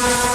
Yeah.